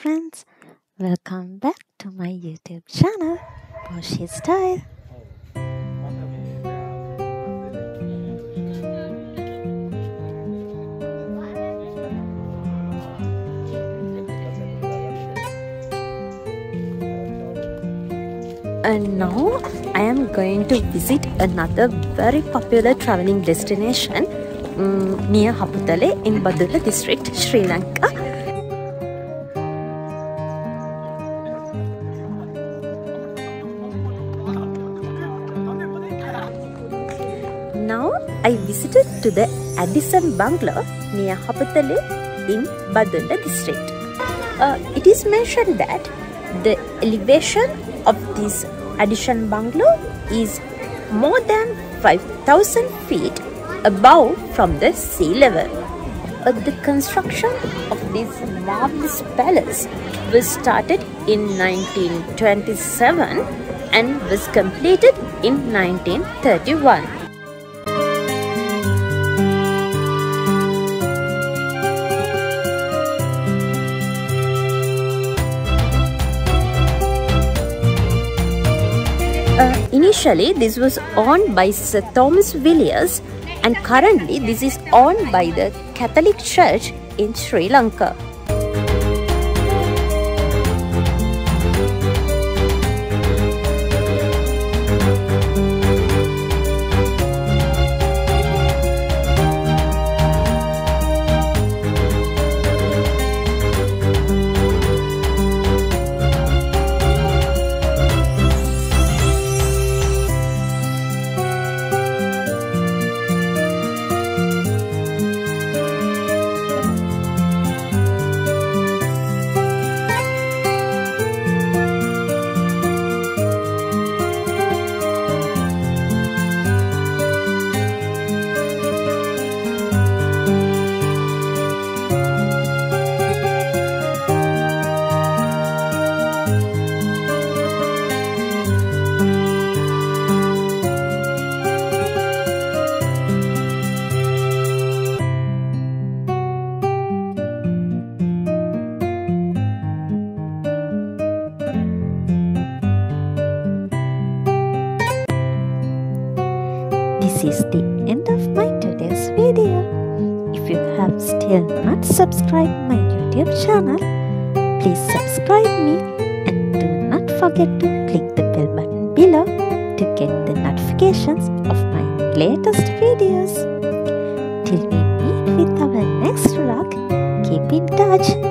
friends, welcome back to my YouTube channel, Poshi Style. And now I am going to visit another very popular traveling destination mm, near Haputale in Badulla district, Sri Lanka. Now I visited to the Adisham Bungalow near Haputale in Badulla district. Uh, it is mentioned that the elevation of this Adisham Bungalow is more than 5000 feet above from the sea level. Uh, the construction of this marvelous palace was started in 1927 and was completed in 1931. Uh, initially, this was owned by Sir Thomas Villiers, and currently, this is owned by the Catholic Church in Sri Lanka. This is the end of my today's video. If you have still not subscribed my YouTube channel, please subscribe me and do not forget to click the bell button below to get the notifications of my latest videos. Till we meet with our next vlog, keep in touch.